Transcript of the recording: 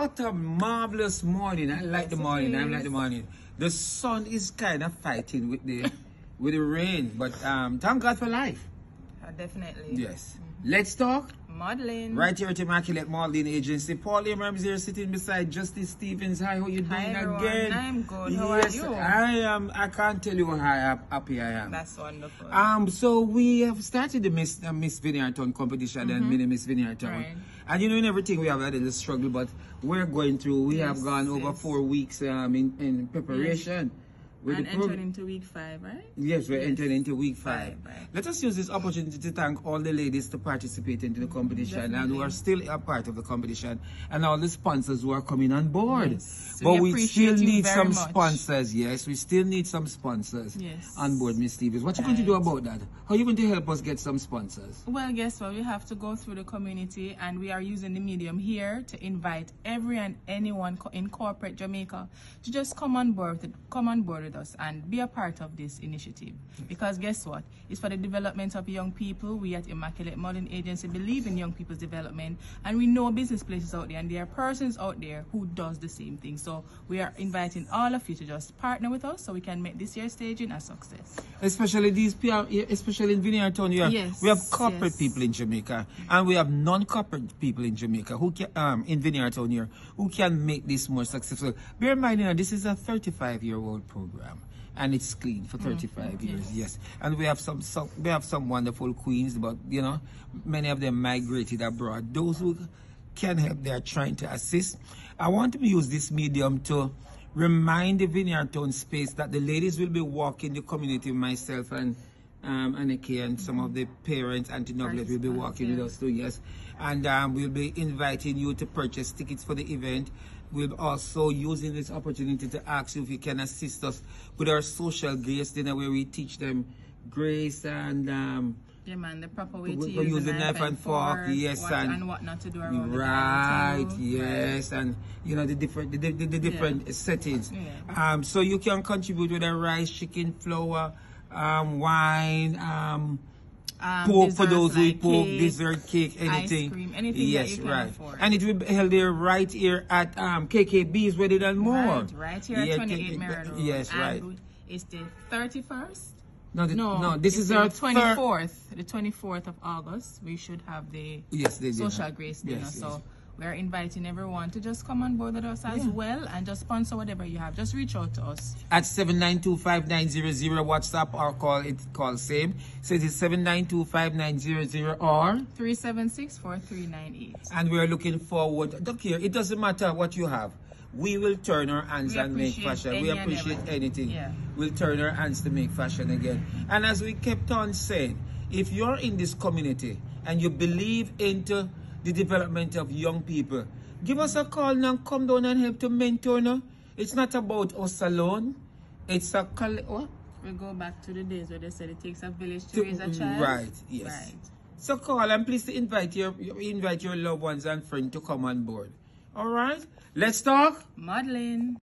What a marvelous morning. I like the morning. I like the morning. The sun is kind of fighting with the with the rain, but um thank God for life. Uh, definitely. Yes. Let's talk. Modeling. Right here at Immaculate Modeling Agency. Paul Abraham is here sitting beside Justice Stevens. Hi, how you doing Hi, everyone. again? I'm good. How are you? I am. I can't tell you how happy I am. That's wonderful. Um, so we have started the Miss uh, Miss Vineyard Town competition and mini Miss Vineyard Town. Mm-hmm. Right. And you know, in everything we have had a little struggle, but we're going through. We have Yes, gone over yes. four weeks um in, in preparation. With and entering into week five, right? Yes, we're Yes. entering into week five. Right, right. Let us use this opportunity to thank all the ladies to participate into the competition and who are still a part of the competition and all the sponsors who are coming on board. Yes. But We we still need some much. sponsors. Yes, we still need some sponsors Yes. on board, Miss Stevens. What are you going to do about that? How you going to help us get some sponsors? Well, guess what? We have to go through the community, and we are using the medium here to invite every and anyone in corporate Jamaica to just come on board, with, come on board with us and be a part of this initiative. Because guess what? It's for the development of young people. We at Immaculate Modeling Agency believe in young people's development, and we know business places out there, and there are persons out there who does the same thing. So we are inviting all of you to just partner with us so we can make this year's staging a success. Especially these PR, especially in Vineyard Town, here, Yes, we have corporate yes. people in Jamaica and we have non-corporate people in Jamaica who can, um, in Vineyard Town here, who can make this more successful. Bear in mind, you know, this is a 35-year-old program and it's clean for 35 years, yes. And we have some, some, we have some wonderful queens, but you know, many of them migrated abroad. Those who can help, they are trying to assist. I want to use this medium to remind the Vineyard Town space that the ladies will be walking the community, myself and um, Aniki and some of the parents, Auntie Nuglet will be walking with us too, yes. And um, we'll be inviting you to purchase tickets for the event. We'll also using this opportunity to ask you if you can assist us with our social grace dinner where we teach them grace and um, Yeah, man, the proper way to we use, the knife and fork, yes, what, and- and what not to do around right yes and you know the different the, the, the different settings Yeah. um so you can contribute with a rice chicken flour um wine um Um, pork for those who like pork cake, dessert cake anything cream, anything that yes right afford. and it will be held there right here at um kkb's where they done more Right, right here Yeah, at 28 KK Merritt yes and right It's the 31st. no, the, No, no this is the our 24th. The 24th of August, we should have the yes social grace dinner. yes, so yes. We're inviting everyone to just come on board with us as Yeah. well and just sponsor whatever you have. Just reach out to us. at 7925900 WhatsApp or call it call same. So it is 7925900 or 376-4398. and we're looking forward. Look here, it doesn't matter what you have. We will turn our hands We and make fashion. We appreciate anything. Yeah. We'll turn our hands to make fashion again. And as we kept on saying, if you're in this community and you believe into the development of young people, give us a call now. Come down and help to mentor. No? It's not about us alone. It's a what? We go back to the days where they said it takes a village to, To- raise a mm, child. right, yes. Right. So call and please invite your invite your loved ones and friends to come on board. All right, let's talk. Modeling.